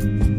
Bye.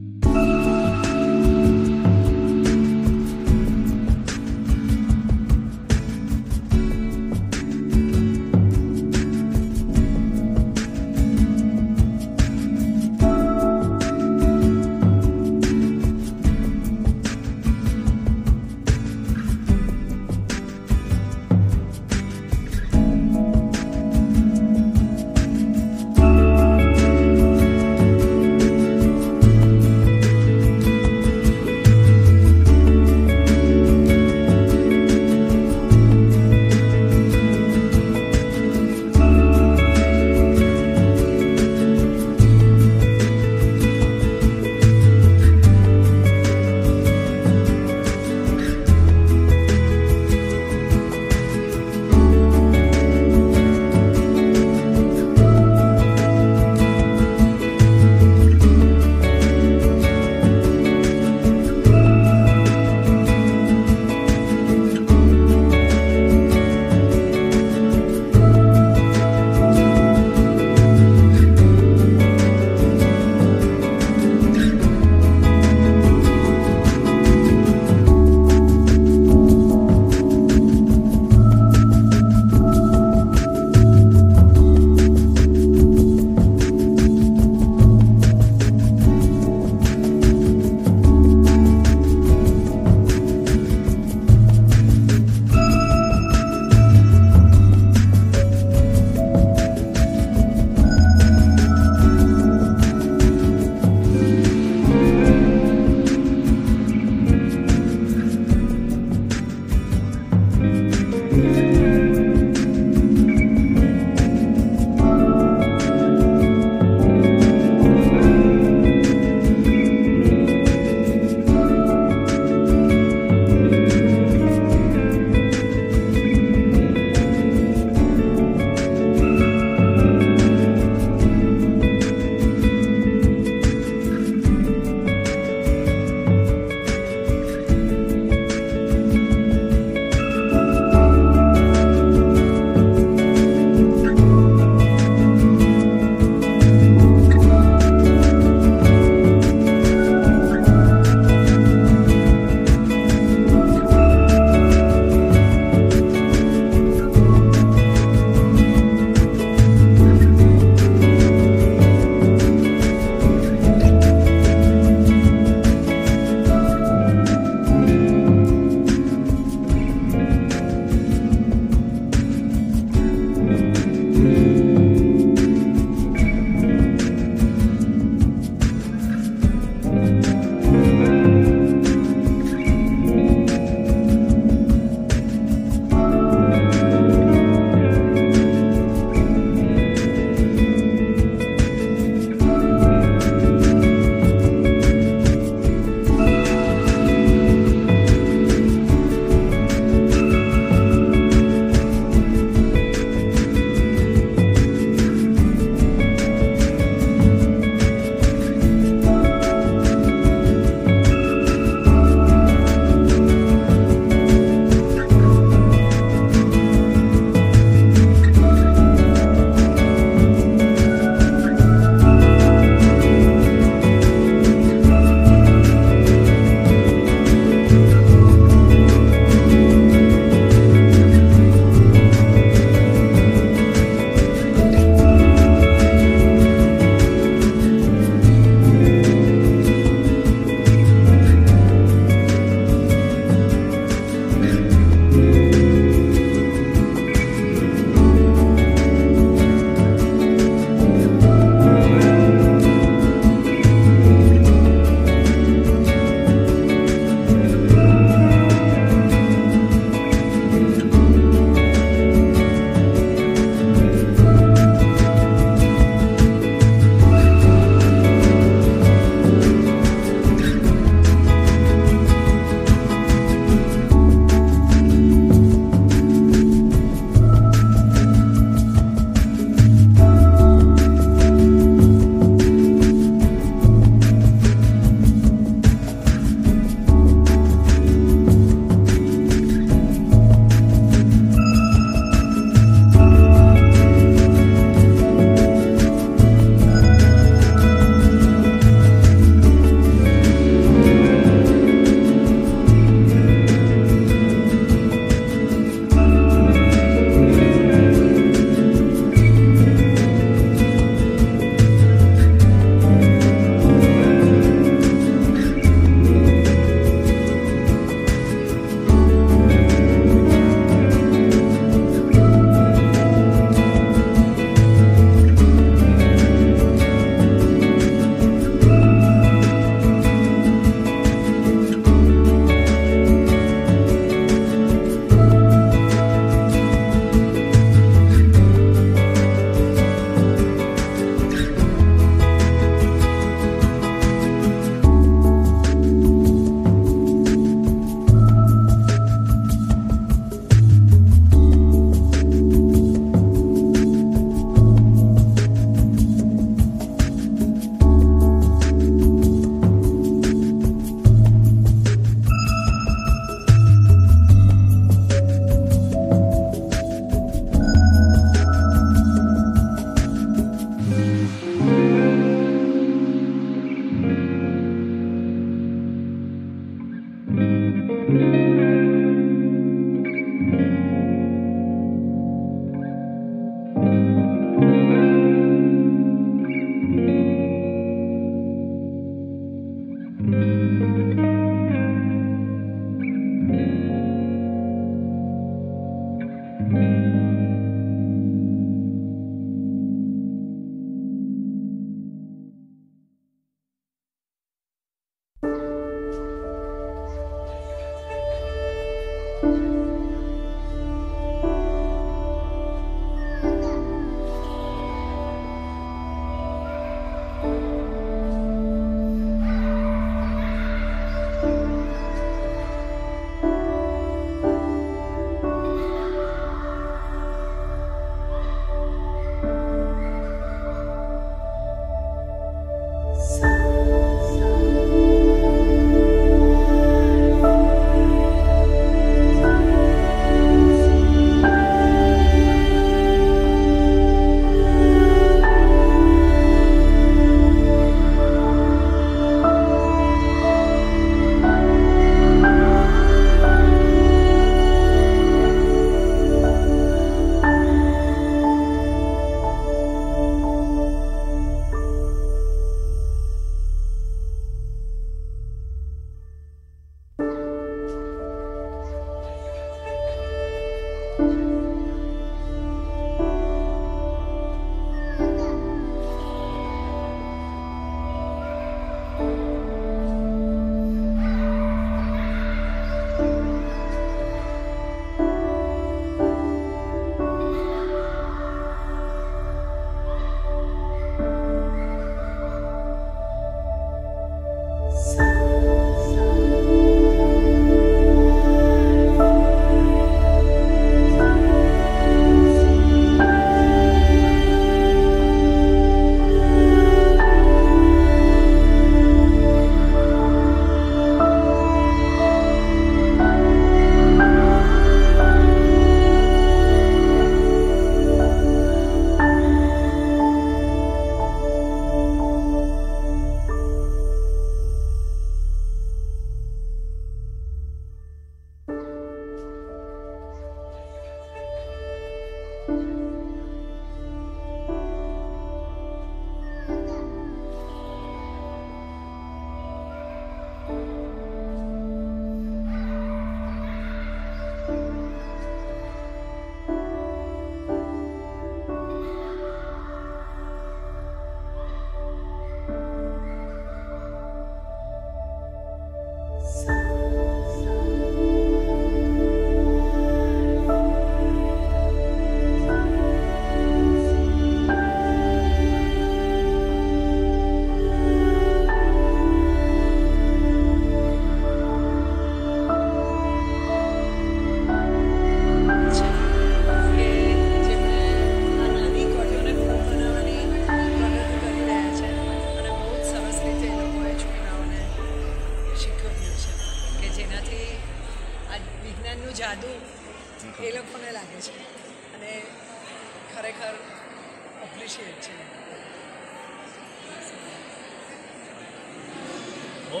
બહુ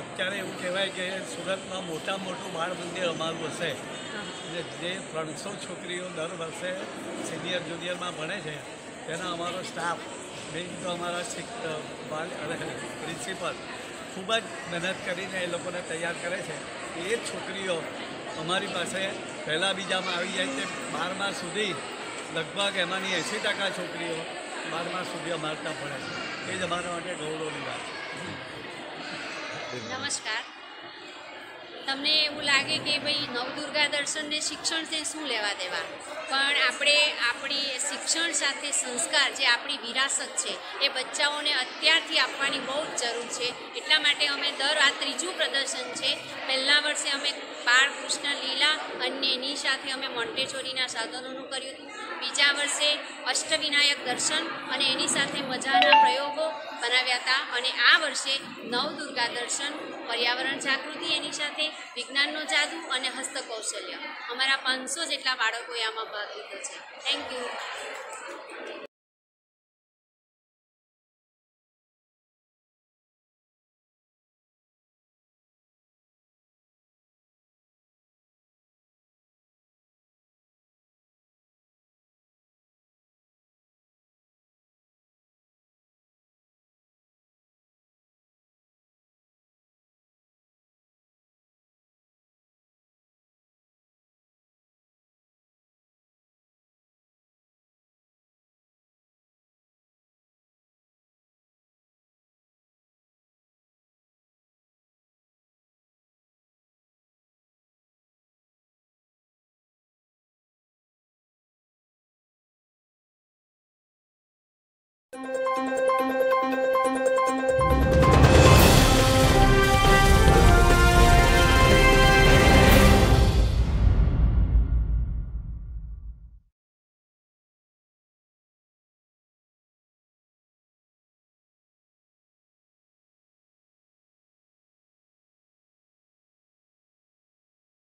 અત્યારે એવું કહેવાય કે સુરતમાં મોટા મોટું બાળ મંદિર અમારું હશે. જે ત્રણસો છોકરીઓ દર વર્ષે સિનિયર જુનિયરમાં ભણે છે, તેના અમારો સ્ટાફ મેઇન તો અમારા બાળ અને પ્રિન્સિપલ ખૂબ જ મહેનત કરીને એ લોકોને તૈયાર કરે છે. એ છોકરીઓ અમારી પાસે પહેલાં બીજામાં આવી જાય છે. બારમા સુધી લગભગ એમાંની એંસી ટકા છોકરીઓ બારમા સુધી અમારતા ભણે છે. એ જ અમારા માટે ગૌરવની વાત છે. નમસ્કાર. તમને એવું લાગે કે ભાઈ નવદુર્ગા દર્શનને શિક્ષણથી શું લેવા દેવા? પણ આપણે આપણી શિક્ષણ સાથે સંસ્કાર જે આપણી વિરાસત છે, એ બચ્ચાઓને અત્યારથી આપવાની બહુ જ જરૂર છે. એટલા માટે અમે દર આ ત્રીજું પ્રદર્શન છે. પહેલા વર્ષે અમે બાળકૃષ્ણ લીલા અને એની સાથે અમે મોન્ટેચોરીના સાધનોનું કર્યું હતું. બીજા વર્ષે અષ્ટવિનાયક દર્શન અને એની સાથે મજાના પ્રયોગો બનાવ્યા હતા અને આ વર્ષે નવદુર્ગા દર્શન, પર્યાવરણ જાગૃતિ એની સાથે, વિજ્ઞાનનો જાદુ અને હસ્તકૌશલ્ય. અમારા પાંચસો જેટલા બાળકોએ આમાં ભાગ લીધો છે. Thank you Thank you.